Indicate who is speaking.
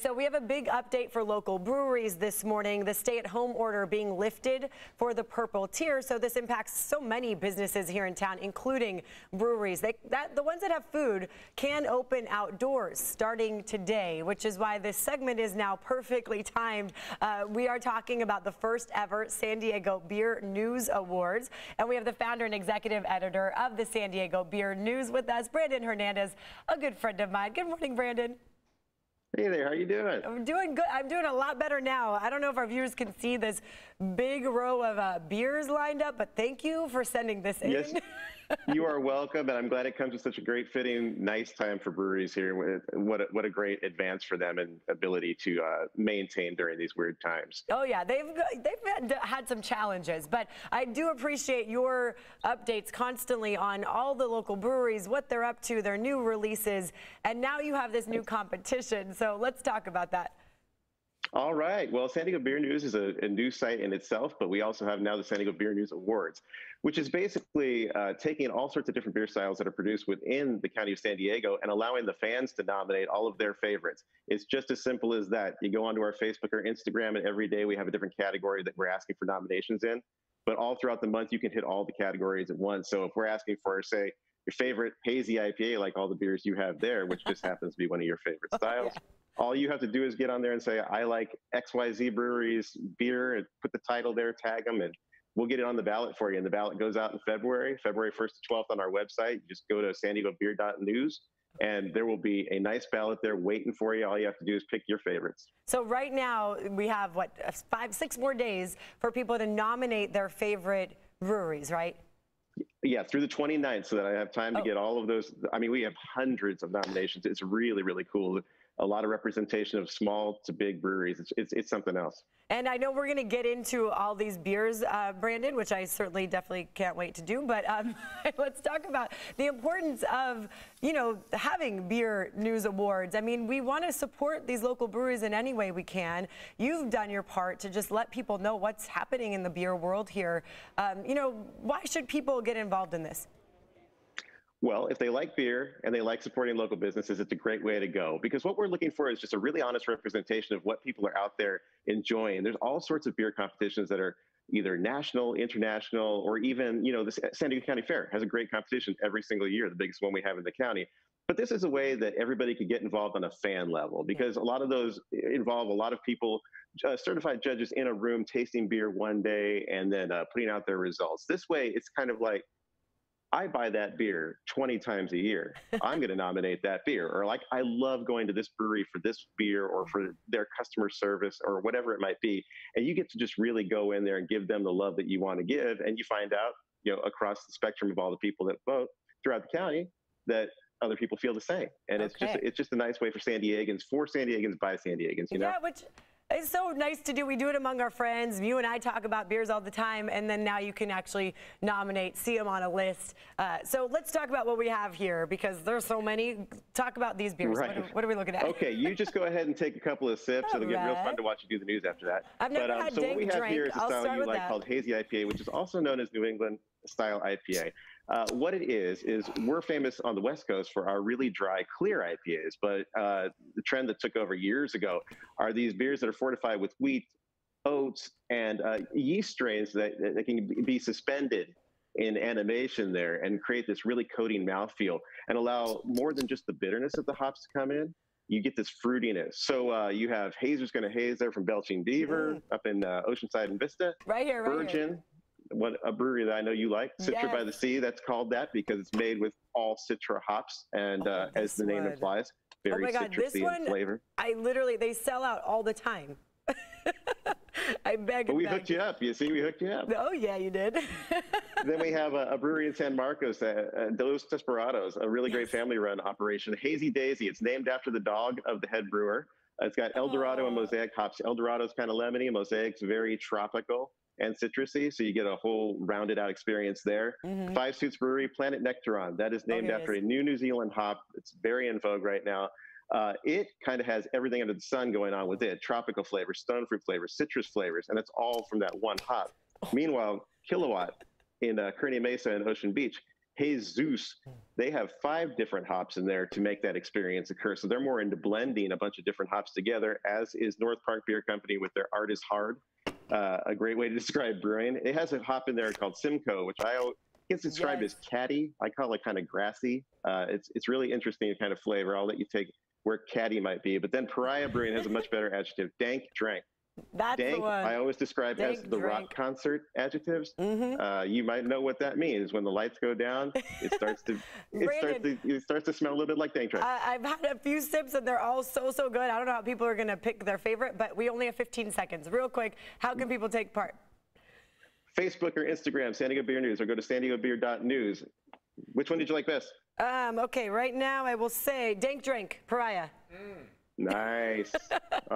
Speaker 1: So we have a big update for local breweries this morning. The stay-at-home order being lifted for the purple tier. So this impacts so many businesses here in town, including breweries. They, that, the ones that have food can open outdoors starting today, which is why this segment is now perfectly timed. Uh, we are talking about the first ever San Diego Beer News Awards. And we have the founder and executive editor of the San Diego Beer News with us, Brandon Hernández, a good friend of mine. Good morning, Brandon.
Speaker 2: Hey there, how you doing?
Speaker 1: I'm doing good. I'm doing a lot better now. I don't know if our viewers can see this big row of uh, beers lined up, but thank you for sending this in.
Speaker 2: Yes, you are welcome, and I'm glad it comes at such a great fitting, nice time for breweries here. What a, what a great advance for them and ability to uh, maintain during these weird times.
Speaker 1: Oh yeah, they've they've had some challenges, but I do appreciate your updates constantly on all the local breweries, what they're up to, their new releases, and now you have this new competition. So let's talk about that.
Speaker 2: All right. Well, San Diego Beer News is a, a, news site in itself, but we also have now the San Diego Beer News Awards, which is basically uh, taking all sorts of different beer styles that are produced within the county of San Diego and allowing the fans to nominate all of their favorites. It's just as simple as that. You go onto our Facebook or Instagram, and every day we have a different category that we're asking for nominations in. But all throughout the month, you can hit all the categories at once. So if we're asking for, say, your favorite hazy IPA, like all the beers you have there, which just happens to be one of your favorite styles. yeah all you have to do is get on there and say, I like XYZ Breweries beer and put the title there, tag them, and we'll get it on the ballot for you. And the ballot goes out in February, February 1st to 12th on our website. You just go to san diego beer.news and there will be a nice ballot there waiting for you. All you have to do is pick your favorites.
Speaker 1: So right now we have what uh, five, six more days for people to nominate their favorite breweries, right?
Speaker 2: Yeah, through the 29th, so that I have time to oh. get all of those. I mean, we have hundreds of nominations. It's really, really cool a lot of representation of small to big breweries. It's, it's, it's something else.
Speaker 1: And I know we're going to get into all these beers, uh, Brandon, which I certainly definitely can't wait to do. But um, let's talk about the importance of, you know, having beer news awards. I mean, we want to support these local breweries in any way we can. You've done your part to just let people know what's happening in the beer world here. Um, you know, why should people get involved in this?
Speaker 2: Well, if they like beer and they like supporting local businesses, it's a great way to go because what we're looking for is just a really honest representation of what people are out there enjoying. There's all sorts of beer competitions that are either national, international, or even, you know, the San Diego County Fair has a great competition every single year, the biggest one we have in the county. But this is a way that everybody could get involved on a fan level because a lot of those involve a lot of people, uh, certified judges in a room tasting beer one day and then uh, putting out their results. This way, it's kind of like I buy that beer 20 times a year. I'm going to nominate that beer. Or like, I love going to this brewery for this beer or for their customer service or whatever it might be. And you get to just really go in there and give them the love that you want to give. And you find out, you know, across the spectrum of all the people that vote throughout the county that other people feel the same. And okay. it's just, it's just a nice way for San Diegans, for San Diegans, by San Diegans, you know?
Speaker 1: Yeah, which it's so nice to do. We do it among our friends. You and I talk about beers all the time, and then now you can actually nominate, see them on a list. Uh, so let's talk about what we have here because there's so many. Talk about these beers. Right. What, are, what, are, we looking at?
Speaker 2: Okay, you just go ahead and take a couple of sips. It'll get real fun to watch you do the news after that.
Speaker 1: I've never
Speaker 2: but,
Speaker 1: um, had
Speaker 2: So what we have
Speaker 1: drink.
Speaker 2: here is a style you like
Speaker 1: that.
Speaker 2: called hazy IPA, which is also known as New England style IPA. Uh, what it is is we're famous on the West Coast for our really dry, clear IPAs, but uh, the trend that took over years ago are these beers that are fortified with wheat, oats, and uh, yeast strains that, that can be suspended in animation there and create this really coating mouthfeel and allow more than just the bitterness of the hops to come in. You get this fruitiness. So uh, you have Hazer's going to haze there from Belching Beaver mm. up in uh, Oceanside and Vista.
Speaker 1: Right here, right
Speaker 2: Burgeon,
Speaker 1: here
Speaker 2: what a brewery that I know you like, Citra yes. by the Sea. That's called that because it's made with all Citra hops, and oh, uh, as the name one. implies, very oh my God, citrusy this one, in flavor.
Speaker 1: I literally they sell out all the time. I beg.
Speaker 2: But we hooked you up. You see, we hooked you up.
Speaker 1: Oh yeah, you did.
Speaker 2: then we have a, a, brewery in San Marcos, uh, uh, Dos Desperados, a really yes. great family-run operation. Hazy Daisy. It's named after the dog of the head brewer. It's got El Dorado oh. and Mosaic hops. El Dorado's kind of lemony. Mosaic's very tropical and citrusy, so you get a whole rounded out experience there. Mm-hmm. Five Suits Brewery, Planet Nectaron, that is named after a new New Zealand hop. It's very in vogue right now. Uh, it kind of has everything under the sun going on with it tropical flavors, stone fruit flavors, citrus flavors, and it's all from that one hop. Oh. Meanwhile, Kilowatt in uh, Kearny Mesa and Ocean Beach Jesus, they have five different hops in there to make that experience occur. So they're more into blending a bunch of different hops together, as is North Park Beer Company with their Art is Hard. Uh, a great way to describe brewing. It has a hop in there called Simcoe, which I gets described
Speaker 1: Yes.
Speaker 2: as catty. I call it kind of grassy. Uh, it's it's really interesting kind of flavor. I'll let you take where caddy might be. But then Pariah Brewing has a much better adjective, dank drank.
Speaker 1: That's the
Speaker 2: Dank. I always describe as the
Speaker 1: drank.
Speaker 2: rock concert adjectives.
Speaker 1: Mhm.
Speaker 2: Uh, you might know what that means. When the lights go down, it starts to it starts to it starts to smell a little bit like dank drink.
Speaker 1: I- I've had a few sips and they're all so, so good. I don't know how people are going to pick their favorite, but we only have 15 seconds. Real quick, how can people take part?
Speaker 2: Facebook or Instagram, San Diego Beer News, or go to san diego beer.news. Which one did you like best?
Speaker 1: Um, okay, right now I will say Dank Drink, Pariah.
Speaker 2: Nice.